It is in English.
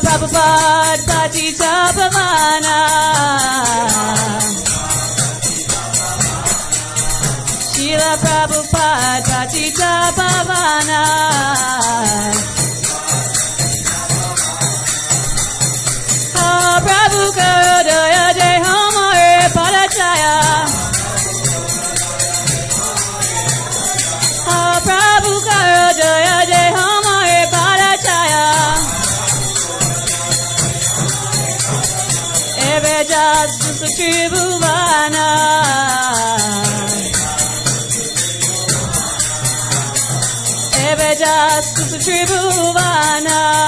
Prabhupada Patita Pavana Srila Prabhupada Patita Pavana Eve Justice Tribhuvana Eve Justice Tribhuvana